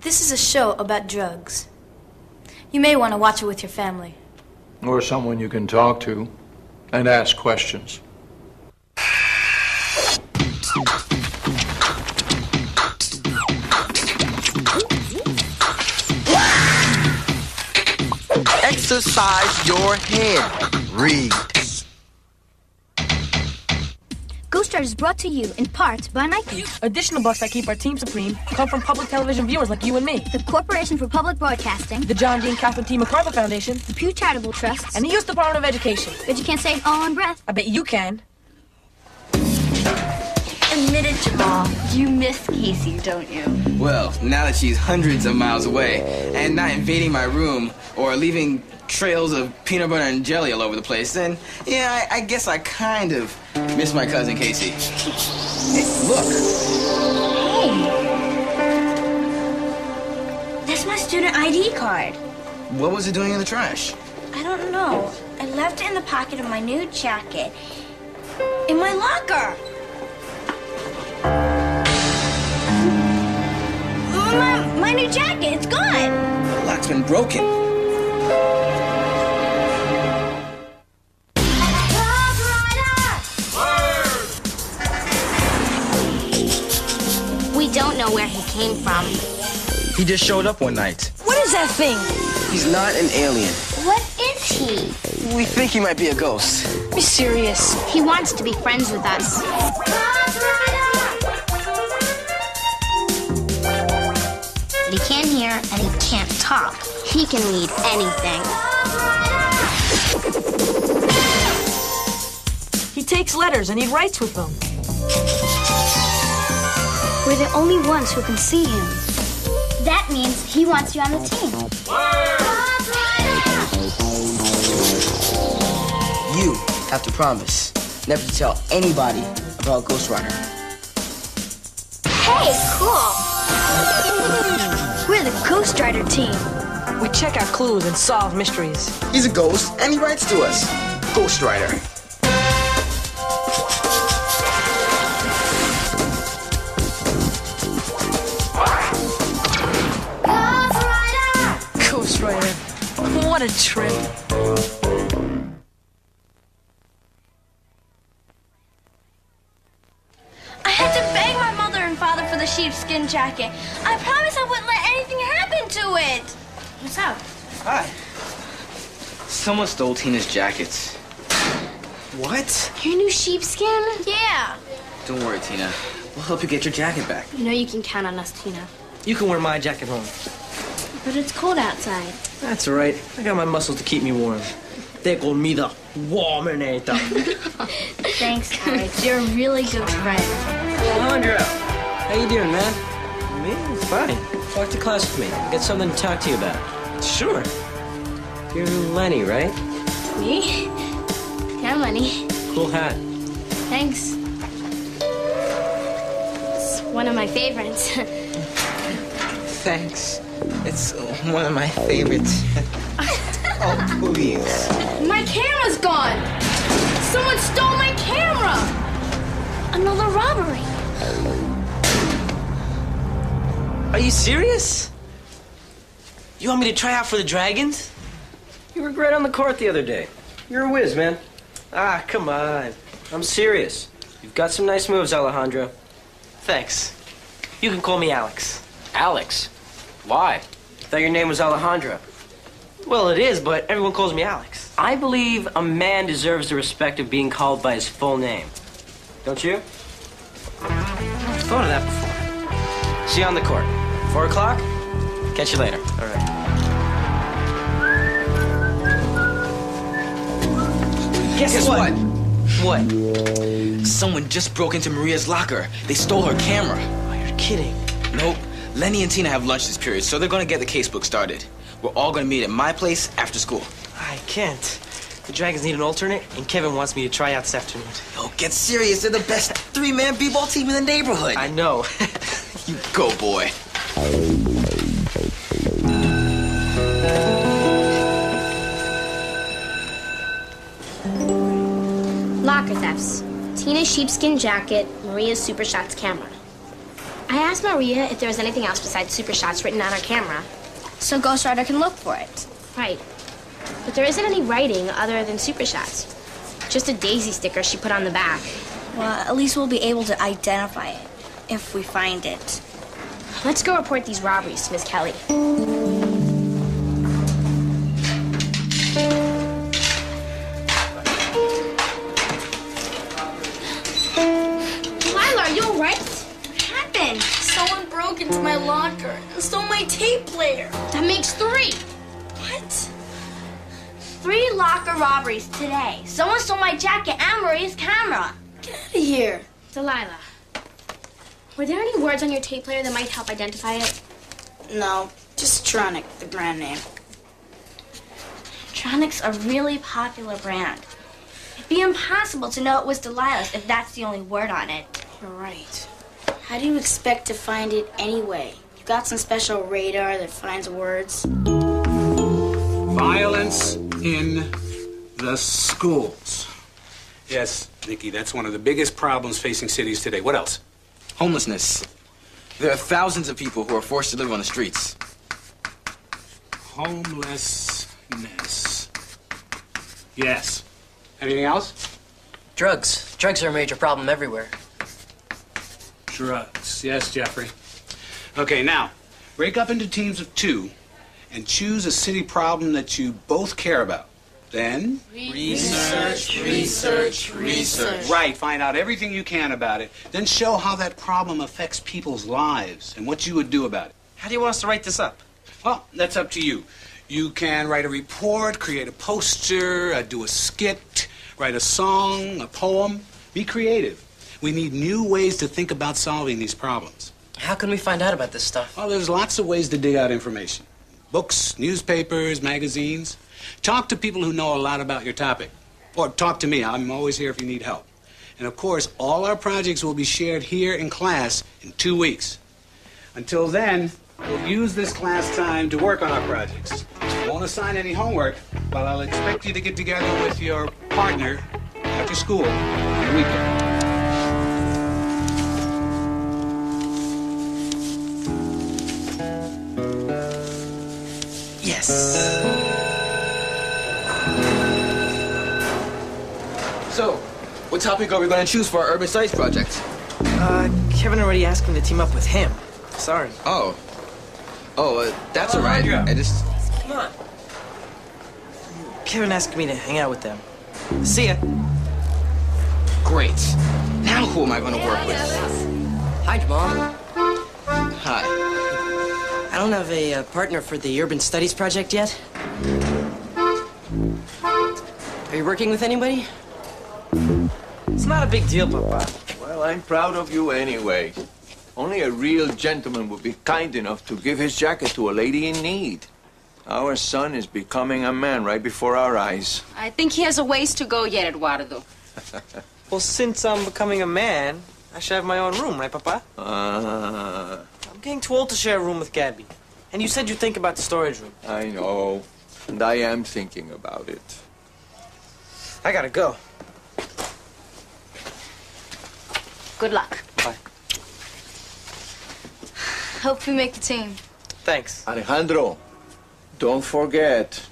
This is a show about drugs. You may want to watch it with your family. Or someone you can talk to and ask questions. Exercise your head. Read. Is brought to you in part by Nike, Additional bucks that keep our team supreme come from public television viewers like you and me. the Corporation for Public Broadcasting, The John D. and Catherine T. MacArthur Foundation, the Pew Charitable Trust, and the U.S. Department of Education. but you can't say it all in breath. I bet you can. Admit it, Jamal. You miss Casey, don't you? Well, now that she's hundreds of miles away and not invading my room or leaving trails of peanut butter and jelly all over the place, then yeah, I, I guess I kind of miss my cousin Casey. Hey, look. That's my student ID card. What was it doing in the trash? I don't know. I left it in the pocket of my new jacket. In my locker. My, my new jacket, it's gone. The lock's been broken. We don't know where he came from. He just showed up one night. What is that thing? He's not an alien. What is he? We think he might be a ghost. Be serious. He wants to be friends with us. But he can't hear and he can't talk. He can read anything. He takes letters and he writes with them. We're the only ones who can see him. That means he wants you on the team. You have to promise never to tell anybody about Ghostwriter. Hey, cool. We're the Ghostwriter team. We check out clues and solve mysteries. He's a ghost and he writes to us. Ghostwriter. Ghost Rider. What a trip. Stole Tina's jackets. What? Your new sheepskin? Yeah. Don't worry, Tina. We'll help you get your jacket back. You know you can count on us, Tina. You can wear my jacket home. But it's cold outside. That's all right. I got my muscles to keep me warm. They call me the Warminator. Thanks, Alex. You're a really good friend. Alejandro, how you doing, man? Me? Fine. Walk to class with me. I got something to talk to you about. Sure. You're Lenny, right? Me? Yeah, money. Cool hat. Thanks. It's one of my favorites. Thanks. It's one of my favorites. oh, please. My camera's gone. Someone stole my camera. Another robbery. Are you serious? You want me to try out for the Dragons? You were great on the court the other day. You're a whiz, man. Ah, come on. I'm serious. You've got some nice moves, Alejandro. Thanks. You can call me Alex. Alex? Why? Thought your name was Alejandro. Well, it is, but everyone calls me Alex. I believe a man deserves the respect of being called by his full name. Don't you? I've thought of that before. See you on the court. Four o'clock? Catch you later. All right. Guess, Guess what? what? Someone just broke into Maria's locker. They stole her camera. Oh, you're kidding. Nope. Lenny and Tina have lunch this period, so they're gonna get the casebook started. We're all gonna meet at my place after school. I can't. The Dragons need an alternate, and Kevin wants me to try out this afternoon. Yo, get serious. They're the best three-man b-ball team in the neighborhood. I know. you go, boy. Locker thefts. Tina's sheepskin jacket, Maria's super shots camera. I asked Maria if there was anything else besides super shots written on her camera. So Ghostwriter can look for it. Right. But there isn't any writing other than super shots. Just a daisy sticker she put on the back. Well, at least we'll be able to identify it if we find it. Let's go report these robberies to Miss Kelly. Locker and stole my tape player. That makes three. What? Three locker robberies today. Someone stole my jacket and Maria's camera. Get out of here. Delilah, were there any words on your tape player that might help identify it? No, just Tronic, the brand name. Tronic's a really popular brand. It'd be impossible to know it was Delilah's if that's the only word on it. You're right. How do you expect to find it anyway? You got some special radar that finds words? Violence in the schools. Yes, Nikki, that's one of the biggest problems facing cities today. What else? Homelessness. There are thousands of people who are forced to live on the streets. Homelessness. Yes. Anything else? Drugs. Drugs are a major problem everywhere. Drugs. Yes, Jeffrey. Okay, now, break up into teams of two and choose a city problem that you both care about. Then. Research, research, research. Right, find out everything you can about it. Then show how that problem affects people's lives and what you would do about it. How do you want us to write this up? Well, that's up to you. You can write a report, create a poster, uh, do a skit, write a song, a poem. Be creative. We need new ways to think about solving these problems. How can we find out about this stuff? Well, there's lots of ways to dig out information books, newspapers, magazines. Talk to people who know a lot about your topic. Or talk to me. I'm always here if you need help. And of course, all our projects will be shared here in class in two weeks. Until then, we'll use this class time to work on our projects. I Won't assign any homework, but I'll expect you to get together with your partner after school on the weekend. What topic are we going to choose for our urban studies project? Uh, Kevin already asked me to team up with him. Sorry. Oh. Oh, uh, that's all right. I just. Come on. Kevin asked me to hang out with them. See ya. Great. Now who am I going to work with? Hi, Jamal. Hi. I don't have a uh, partner for the Urban Studies project yet. Are you working with anybody? It's not a big deal, Papa. Well, I'm proud of you anyway. Only a real gentleman would be kind enough to give his jacket to a lady in need. Our son is becoming a man right before our eyes. I think he has a ways to go yet, Eduardo. Well, since I'm becoming a man, I should have my own room, right, Papa? Uh, I'm getting too old to share a room with Gabby. And you said you'd think about the storage room. I know. And I am thinking about it. I gotta go. Good luck. Bye. Hope we make the team. Thanks. Alejandro, don't forget,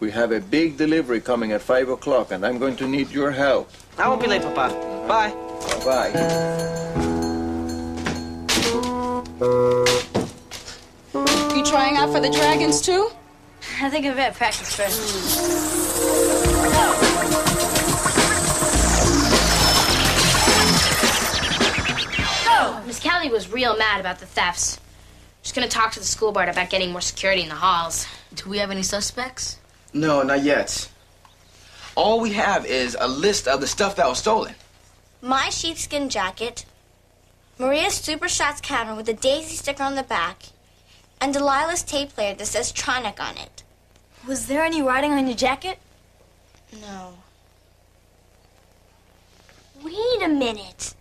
we have a big delivery coming at 5 o'clock, and I'm going to need your help. I won't be late, Papa. Bye. Bye-bye. You trying out for the Dragons too? I think I better practice first. Kelly was real mad about the thefts. She's gonna talk to the school board about getting more security in the halls. Do we have any suspects? No, not yet. All we have is a list of the stuff that was stolen. My sheepskin jacket, Maria's Super Shots camera with a daisy sticker on the back, and Delilah's tape player that says Tronic on it. Was there any writing on your jacket? No. Wait a minute.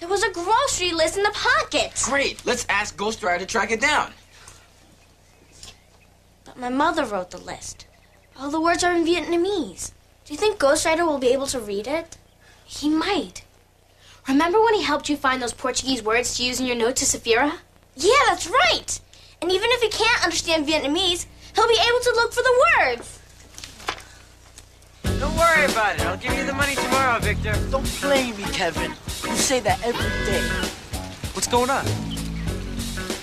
There was a grocery list in the pockets. Great. Let's ask Ghostwriter to track it down. But my mother wrote the list. All the words are in Vietnamese. Do you think Ghostwriter will be able to read it? He might. Remember when he helped you find those Portuguese words to use in your note to Safira? Yeah, that's right. And even if he can't understand Vietnamese, he'll be able to look for the words. Don't worry about it. I'll give you the money tomorrow, Victor. Don't blame me, Kevin. Say that every day. What's going on?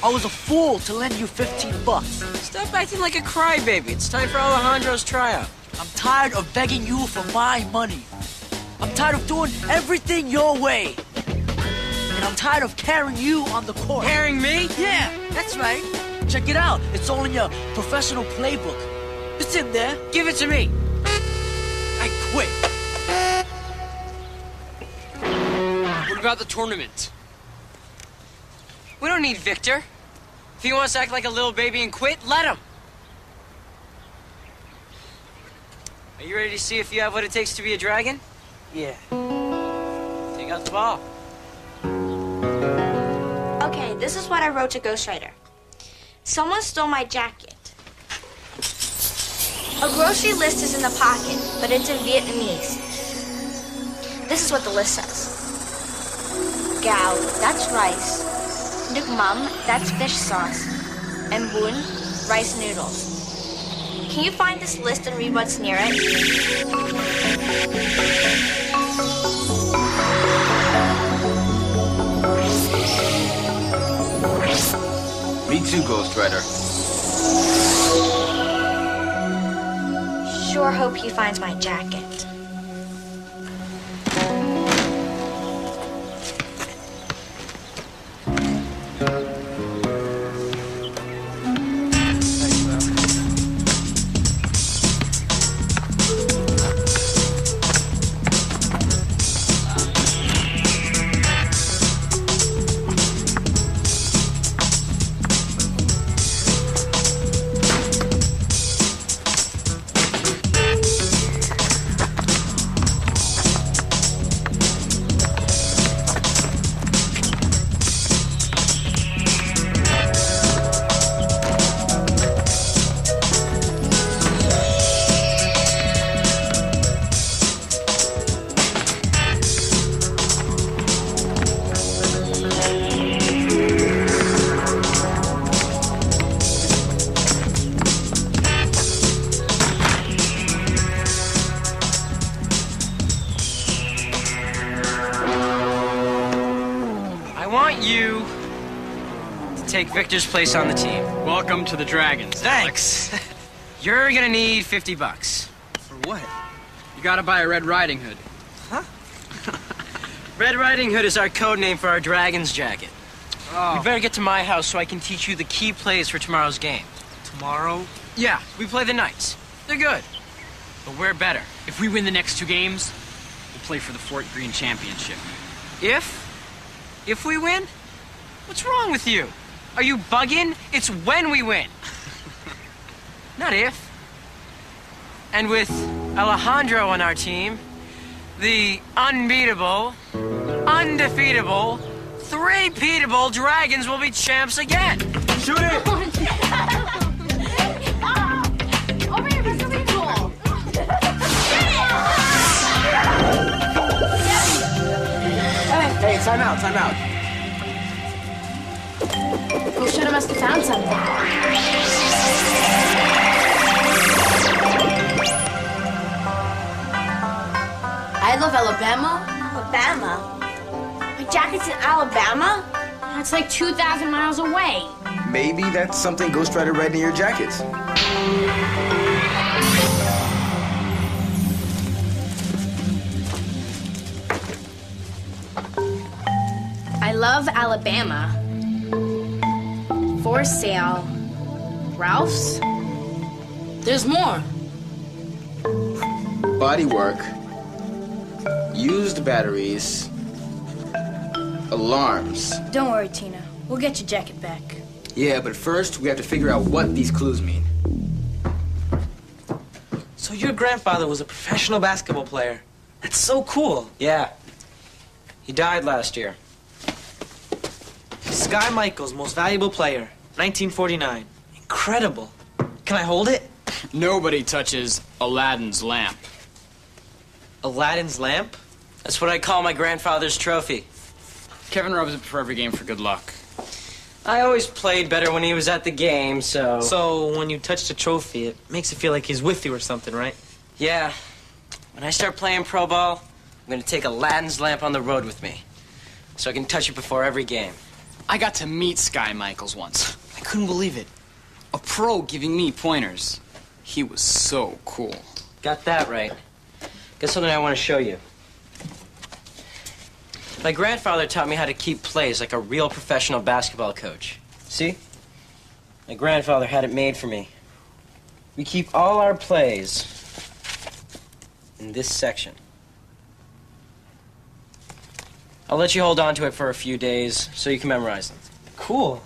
I was a fool to lend you 15 bucks. Stop acting like a crybaby. It's time for Alejandro's tryout. I'm tired of begging you for my money. I'm tired of doing everything your way. And I'm tired of carrying you on the court. Carrying me? Yeah, that's right. Check it out. It's all in your professional playbook. It's in there. Give it to me. I quit. What about the tournament? We don't need Victor. If he wants to act like a little baby and quit, let him. Are you ready to see if you have what it takes to be a dragon? Yeah. Take out the ball. Okay, this is what I wrote to Ghostwriter. Someone stole my jacket. A grocery list is in the pocket, but it's in Vietnamese. This is what the list says. Gao, that's rice. Nước mắm, that's fish sauce. And bun, rice noodles. Can you find this list and read what's near it? Me too, Ghostwriter. Sure hope he finds my jacket. Victor's place on the team. Welcome to the Dragons. Thanks. You're gonna need 50 bucks. For what? You gotta buy a Red Riding Hood. Huh? Red Riding Hood is our code name for our dragon's jacket. Oh. You better get to my house so I can teach you the key plays for tomorrow's game. Tomorrow? Yeah, we play the Knights. They're good. But we're better. If we win the next two games, we'll play for the Fort Greene Championship. If? If we win? What's wrong with you? Are you bugging? It's when we win. Not if. And with Alejandro on our team, the unbeatable, undefeatable, three-peatable Dragons will be champs again. Shoot it! Over here, Mr. Weevil! Hey, time out, time out. Who should have must have found something. I love Alabama. Alabama? My jacket's in Alabama? That's like 2,000 miles away. Maybe that's something Ghostwriter read in your jackets. I love Alabama. For sale. Ralph's? There's more. Body work, used batteries, alarms. Don't worry, Tina. We'll get your jacket back. Yeah, but first we have to figure out what these clues mean. So your grandfather was a professional basketball player. That's so cool. Yeah. He died last year. Sky Michaels, most valuable player, 1949. Incredible. Can I hold it? Nobody touches Aladdin's lamp. Aladdin's lamp? That's what I call my grandfather's trophy. Kevin rubs it before every game for good luck. I always played better when he was at the game, so. So when you touch the trophy, it makes it feel like he's with you or something, right? Yeah. When I start playing pro ball, I'm gonna take Aladdin's lamp on the road with me. So I can touch it before every game. I got to meet Sky Michaels once. I couldn't believe it. A pro giving me pointers. He was so cool. Got that right. Got something I want to show you. My grandfather taught me how to keep plays like a real professional basketball coach. See? My grandfather had it made for me. We keep all our plays in this section. I'll let you hold on to it for a few days so you can memorize them. Cool.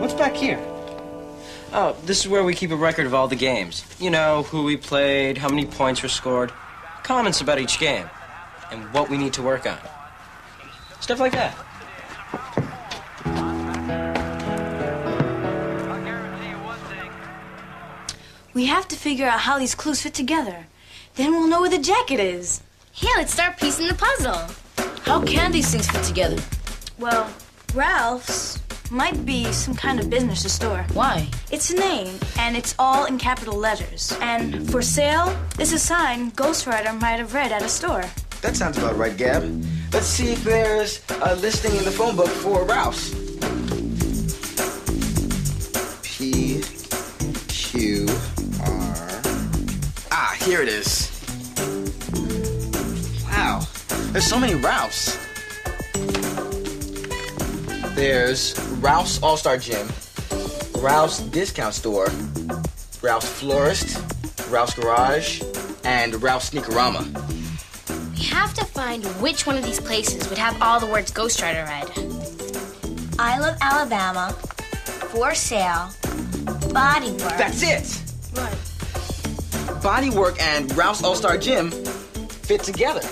What's back here? Oh, this is where we keep a record of all the games. You know, who we played, how many points were scored, comments about each game, and what we need to work on. Stuff like that. We have to figure out how these clues fit together. Then we'll know where the jacket is. Yeah, let's start piecing the puzzle. How can these things fit together? Well, Ralph's might be some kind of business or store. Why? It's a name, and it's all in capital letters. And for sale is a sign Ghostwriter might have read at a store. That sounds about right, Gab. Let's see if there's a listing in the phone book for Rouse. P Q R. Ah, here it is. Wow, there's so many Ralphs. There's Ralph's All Star Gym, Ralph's Discount Store, Ralph's Florist, Ralph's Garage, and Ralph's Sneakerama. We have to find which one of these places would have all the words Ghostwriter read. I love Alabama. For sale. Body work. That's it! What? Bodywork and Ralph's All Star Gym fit together.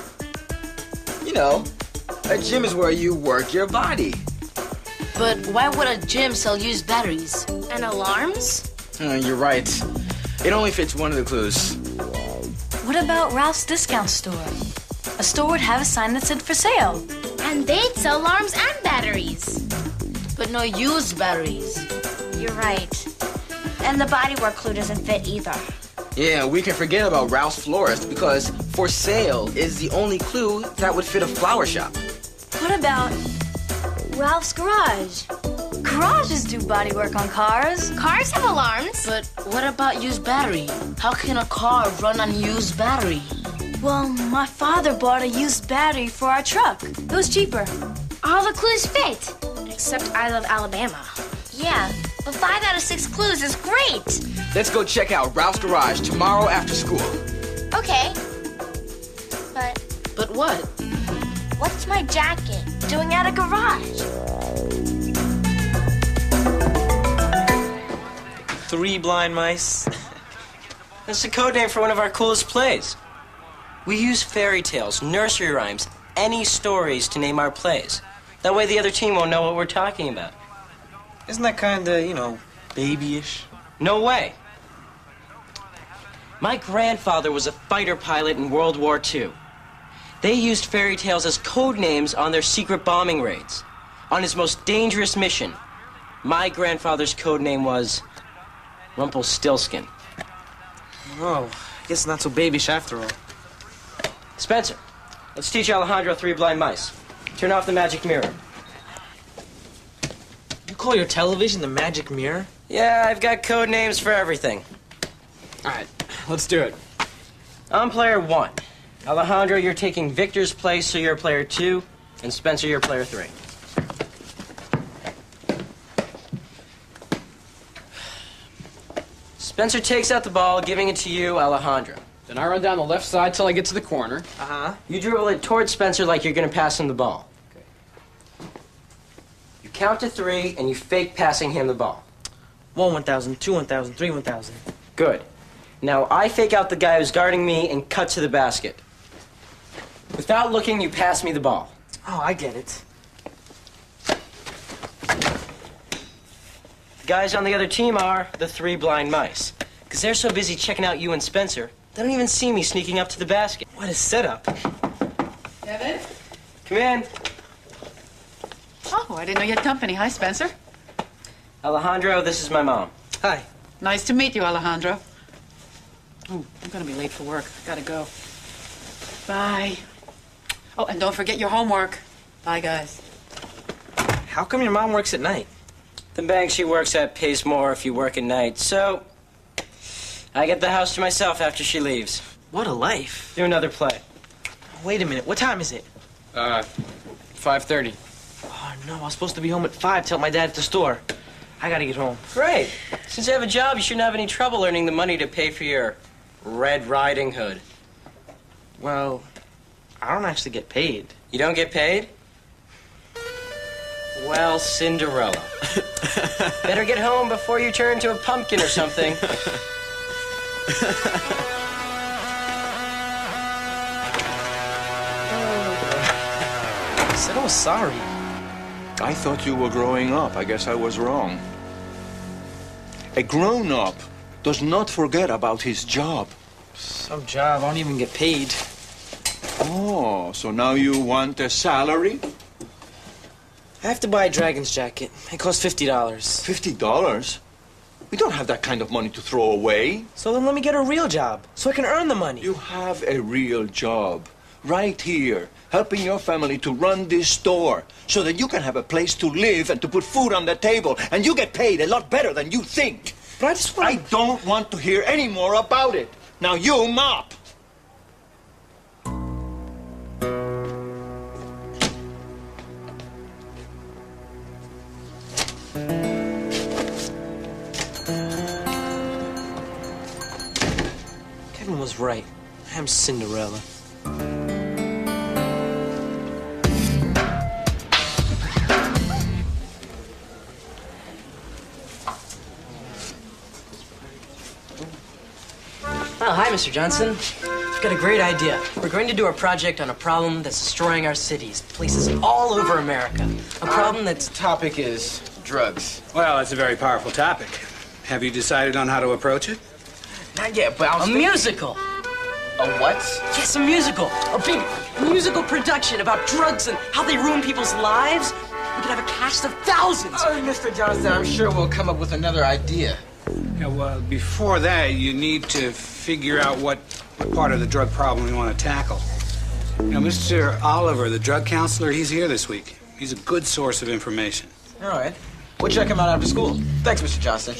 You know, a gym is where you work your body. But why would a gym sell used batteries? And alarms? Uh, you're right. It only fits one of the clues. What about Ralph's discount store? A store would have a sign that said for sale. And they'd sell alarms and batteries. But no used batteries. You're right. And the bodywork clue doesn't fit either. Yeah, we can forget about Ralph's Florist because for sale is the only clue that would fit a flower shop. What about Ralph's garage? Garages do bodywork on cars. Cars have alarms. But what about used battery? How can a car run on used battery? Well, my father bought a used battery for our truck. It was cheaper. All the clues fit. Except I love Alabama. Yeah, but five out of six clues is great. Let's go check out Ralph's Garage tomorrow after school. Okay. But But what? What's my jacket doing at a garage? Three blind mice. That's the code name for one of our coolest plays. We use fairy tales, nursery rhymes, any stories to name our plays. That way the other team won't know what we're talking about. Isn't that kind of, you know, babyish? No way. My grandfather was a fighter pilot in World War II. They used fairy tales as code names on their secret bombing raids. On his most dangerous mission, my grandfather's code name was Rumpelstiltskin. Oh, I guess not so babyish after all. Spencer, let's teach Alejandro three blind mice. Turn off the magic mirror. You call your television the magic mirror? Yeah, I've got code names for everything. All right, let's do it. I'm player one. Alejandro, you're taking Victor's place, so you're player two. And Spencer, you're player three. Spencer takes out the ball, giving it to you, Alejandro. Then I run down the left side till I get to the corner. Uh huh. You dribble it towards Spencer like you're going to pass him the ball. Okay. You count to three, and you fake passing him the ball. One 1,000, two 1,000, three 1,000. Good. Now I fake out the guy who's guarding me and cut to the basket. Without looking, you pass me the ball. Oh, I get it. The guys on the other team are the three blind mice. Because they're so busy checking out you and Spencer, they don't even see me sneaking up to the basket. What a setup. Kevin? Come in. Oh, I didn't know you had company. Hi, Spencer. Alejandro, this is my mom. Hi. Nice to meet you, Alejandro. Ooh, I'm gonna be late for work. Gotta go. Bye. Oh, and don't forget your homework. Bye, guys. How come your mom works at night? The bank she works at pays more if you work at night, so I get the house to myself after she leaves. What a life. Do another play. Wait a minute. What time is it? Uh, 5.30. Oh, no. I was supposed to be home at 5 to help my dad at the store. I gotta get home. Great. Since you have a job, you shouldn't have any trouble earning the money to pay for your Red Riding Hood. Well, I don't actually get paid. You don't get paid? Well, Cinderella. Better get home before you turn into a pumpkin or something. I said I was sorry. I thought you were growing up. I guess I was wrong. A grown up does not forget about his job. Some job. I don't even get paid. Oh, so now you want a salary? I have to buy a dragon's jacket. It costs $50. $50? We don't have that kind of money to throw away. So then let me get a real job so I can earn the money. You have a real job right here, helping your family to run this store so that you can have a place to live and to put food on the table. And you get paid a lot better than you think. But I just want I don't want to hear any more about it. Now you mop. Right. I am Cinderella. Oh, hi, Mr. Johnson. I've got a great idea. We're going to do a project on a problem that's destroying our cities, places all over America. A problem that's. Uh, topic is drugs. Well, that's a very powerful topic. Have you decided on how to approach it? Not yet, but I was A thinking- musical. A what? Yes, a musical. A big musical production about drugs and how they ruin people's lives. We could have a cast of thousands. Oh, Mr. Johnson, I'm sure we'll come up with another idea. Yeah, well, before that, you need to figure out what, what part of the drug problem you want to tackle. You know, Mr. Oliver, the drug counselor, he's here this week. He's a good source of information. All right. We'll check him out after school. Thanks, Mr. Johnson.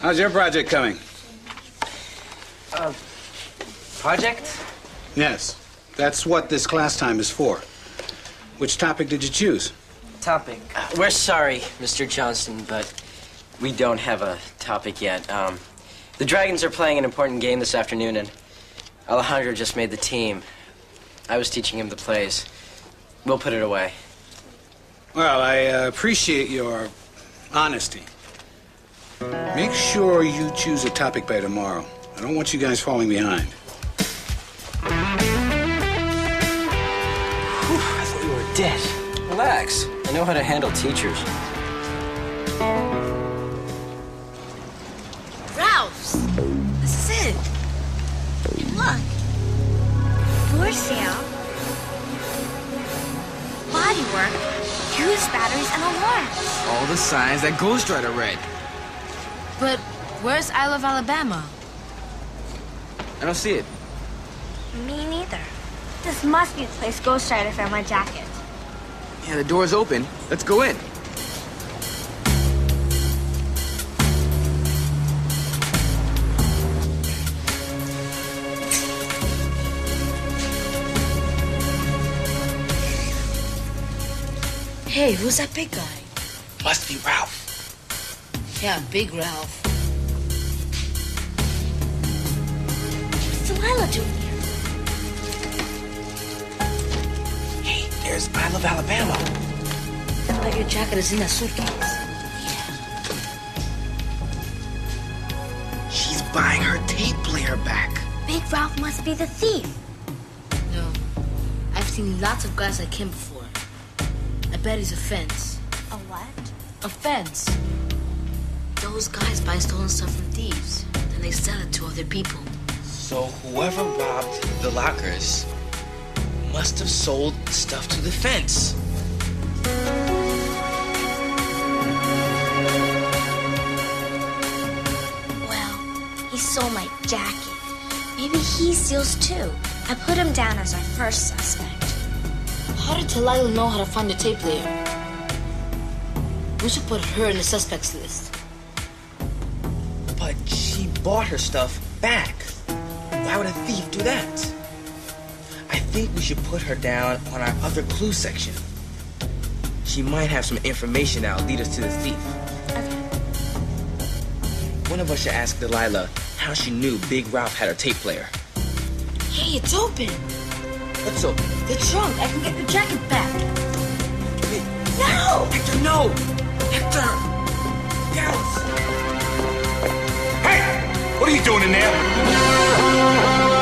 How's your project coming? Uh, project? Yes, that's what this class time is for. Which topic did you choose? Topic. Uh, we're sorry, Mr. Johnson, but we don't have a topic yet. Um, the Dragons are playing an important game this afternoon, and Alejandro just made the team. I was teaching him the plays. We'll put it away. Well, I uh, appreciate your honesty. Make sure you choose a topic by tomorrow. I don't want you guys falling behind. I thought you were dead. Relax. I know how to handle teachers. Ralph's. This is it. Look. For sale. Body work, fuse batteries, and alarms. All the signs that Ghostwriter read. But where's I Love Alabama? I don't see it. Me neither. This must be the place Ghostwriter found my jacket. Yeah, the door's open. Let's go in. Hey, who's that big guy? Must be Ralph. Yeah, Big Ralph. What's Delilah doing here? Hey, there's I Love Alabama. I bet your jacket is in that suitcase. She's buying her tape player back. Big Ralph must be the thief. No. I've seen lots of guys like him before. I bet he's a fence. A what? A fence. The Those guys buy stolen stuff from thieves. Then they sell it to other people. So whoever robbed the lockers must have sold stuff to the fence. Well, he stole my jacket. Maybe he steals too. I put him down as our first suspect. How did Delilah know how to find the tape player? We should put her in the suspects list. Bought her stuff back. Why would a thief do that? I think we should put her down on our other clue section. She might have some information that'll lead us to the thief. Okay. One of us should ask Delilah how she knew Big Ralph had her tape player. Hey, it's open. What's open? The trunk. I can get the jacket back. No! Hector, no! Hector! What are you doing in there?